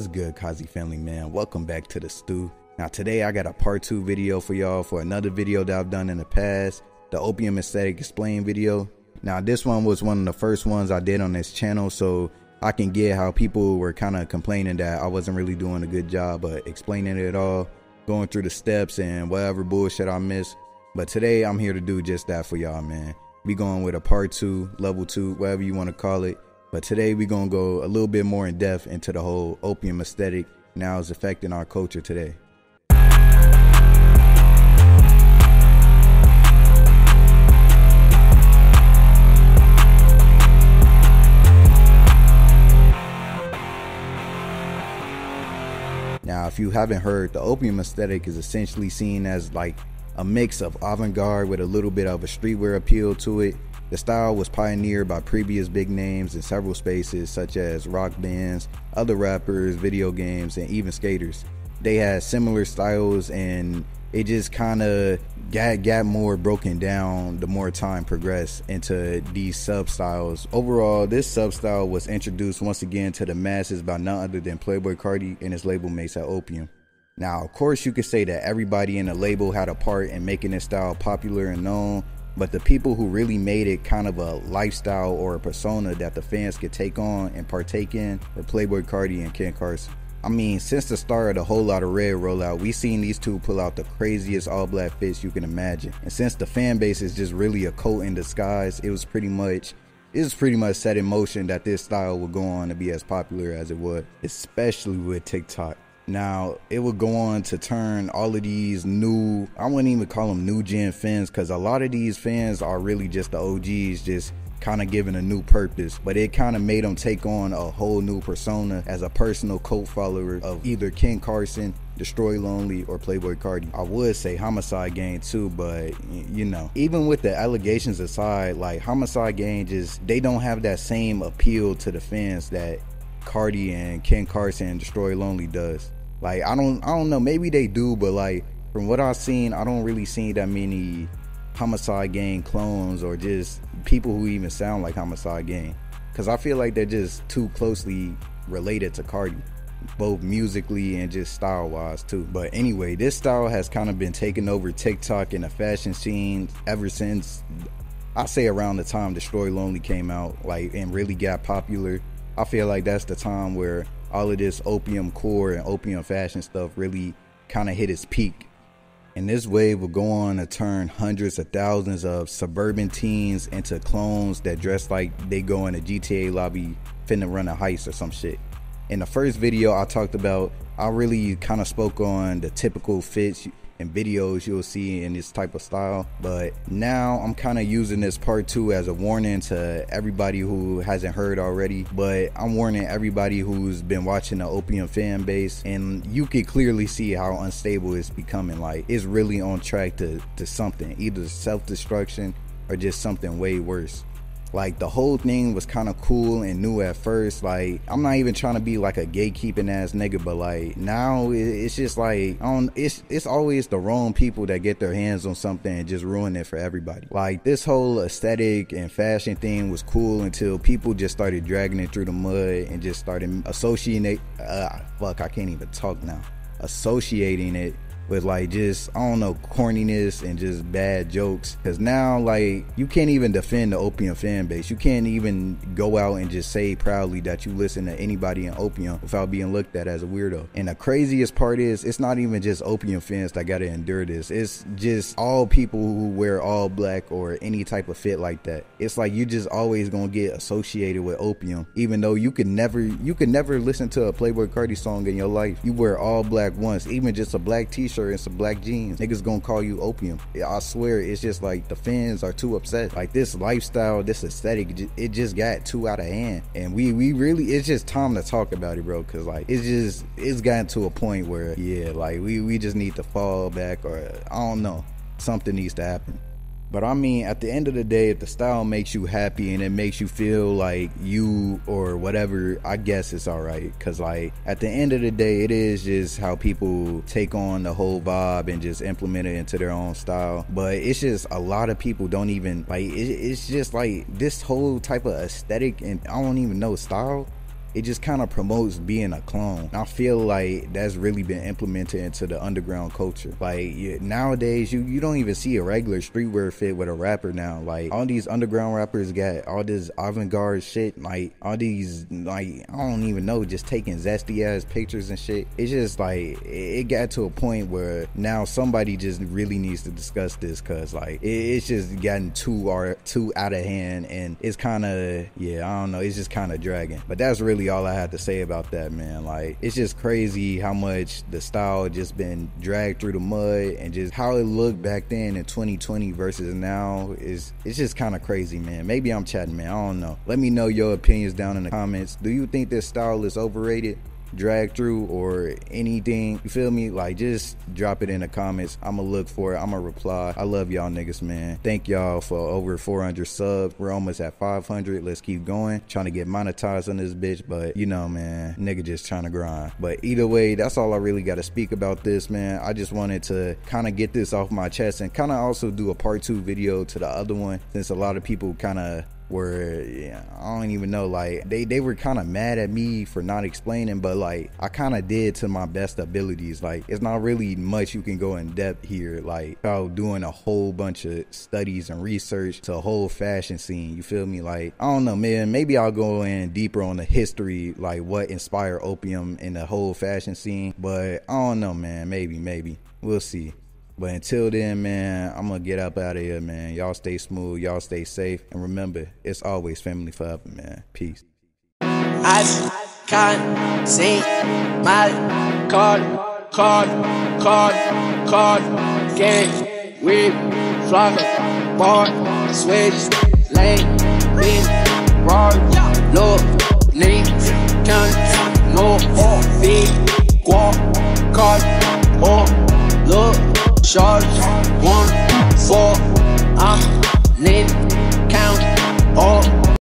What's good, Kazi family man? Welcome back to the stew. Now today I got a part two video for y'all for another video that I've done in the past, the opium aesthetic explain video. Now this one was one of the first ones I did on this channel, so I can get how people were kind of complaining that I wasn't really doing a good job of explaining it all, going through the steps and whatever bullshit I missed. But today I'm here to do just that for y'all, man. We going with a part two, level two, whatever you want to call it. But today we're going to go a little bit more in depth into the whole opium aesthetic now is affecting our culture today. Now, if you haven't heard, the opium aesthetic is essentially seen as like a mix of avant garde with a little bit of a streetwear appeal to it the style was pioneered by previous big names in several spaces, such as rock bands, other rappers, video games, and even skaters. They had similar styles, and it just kind of got, got more broken down the more time progressed into these sub styles. Overall, this sub style was introduced once again to the masses by none other than Playboi Carti and his label mates at Opium. Now, of course, you could say that everybody in the label had a part in making this style popular and known, but the people who really made it kind of a lifestyle or a persona that the fans could take on and partake in were Playboi Carti and Ken Carson. I mean, since the start of the Whole Lotta Red rollout, we seen these two pull out the craziest all black fits you can imagine. And since the fan base is just really a cult in disguise, it was pretty much it was pretty much set in motion that this style would go on to be as popular as it would, especially with TikTok. Now, it would go on to turn all of these new, I wouldn't even call them new gen fans, because a lot of these fans are really just the OGs, just kind of given a new purpose. But it kind of made them take on a whole new persona as a personal cult follower of either Ken Carson, Destroy Lonely, or Playboi Carti. I would say Homixide Gang too, but you know, even with the allegations aside, like Homixide Gang just, they don't have that same appeal to the fans that Carti and Ken Carson Destroy Lonely does. Like I don't I don't know, maybe they do, but like from what I've seen, I don't really see that many Homixide Gang clones or just people who even sound like Homixide Gang. Cause I feel like they're just too closely related to Carti, both musically and just style wise too. But anyway, this style has kind of been taking over TikTok and the fashion scene ever since I say around the time Destroy Lonely came out, like and really got popular. I feel like that's the time where all of this opium core and opium fashion stuff really kind of hit its peak. And this wave will go on to turn hundreds of thousands of suburban teens into clones that dress like they go in a GTA lobby finna run a heist or some shit. In the first video I talked about, I really kind of spoke on the typical fits and videos you'll see in this type of style. But now I'm kind of using this part two as a warning to everybody who hasn't heard already. But I'm warning everybody who's been watching the Opium fan base, and you can clearly see how unstable it's becoming. Like it's really on track to, to something, either self destruction or just something way worse. Like the whole thing was kind of cool and new at first. Like I'm not even trying to be like a gatekeeping ass nigga, but like now it's just like don't. It's it's always the wrong people that get their hands on something and just ruin it for everybody. Like this whole aesthetic and fashion thing was cool until people just started dragging it through the mud and just started associating. Uh, fuck, I can't even talk now. Associating it with like just I don't know corniness and just bad jokes. Cause now like you can't even defend the Opium fan base. You can't even go out and just say proudly that you listen to anybody in Opium without being looked at as a weirdo. And the craziest part is it's not even just Opium fans that gotta endure this. It's just all people who wear all black or any type of fit like that. It's like you just always gonna get associated with Opium, even though you could never you could never listen to a Playboi Carti song in your life. You wear all black once, even just a black t-shirt and some black jeans, niggas gonna call you opium. I swear, it's just like the fans are too upset. Like this lifestyle, this aesthetic, it just got too out of hand. And we we really, it's just time to talk about it, bro. Cause like it's just it's gotten to a point where yeah, like we we just need to fall back or I don't know, something needs to happen. But I mean, at the end of the day, if the style makes you happy and it makes you feel like you or whatever, I guess it's all right. Cause like at the end of the day, it is just how people take on the whole vibe and just implement it into their own style. But it's just a lot of people don't even like. It, it's just like this whole type of aesthetic and I don't even know style it just kind of promotes being a clone. I feel like that's really been implemented into the underground culture. Like nowadays, you you don't even see a regular streetwear fit with a rapper now. Like all these underground rappers got all this avant-garde shit. Like all these like I don't even know, just taking zesty ass pictures and shit. It's just like it got to a point where now somebody just really needs to discuss this because like it's just gotten too or too out of hand and it's kind of yeah I don't know. It's just kind of dragging. But that's really all I had to say about that, man. Like it's just crazy how much the style just been dragged through the mud and just how it looked back then in 2020 versus now is it's just kind of crazy, man. Maybe I'm chatting, man. I don't know. Let me know your opinions down in the comments. Do you think this style is overrated? Drag through or anything, you feel me? Like just drop it in the comments. I'ma look for it. I'ma reply. I love y'all niggas, man. Thank y'all for over 400 subs. We're almost at 500. Let's keep going. Trying to get monetized on this bitch, but you know, man, nigga just trying to grind. But either way, that's all I really got to speak about this, man. I just wanted to kind of get this off my chest and kind of also do a part two video to the other one since a lot of people kind of where yeah, I don't even know like they they were kind of mad at me for not explaining but like I kind of did to my best abilities. Like it's not really much you can go in depth here like about doing a whole bunch of studies and research to a whole fashion scene you feel me? Like I don't know man maybe I'll go in deeper on the history like what inspired opium in the whole fashion scene but I don't know man maybe maybe. We'll see but until then, man, I'm gonna get up out of here, man. Y'all stay smooth, y'all stay safe, and remember, it's always family forever, man. Peace. I can't see my card, card, card, card, bar, switch, lane,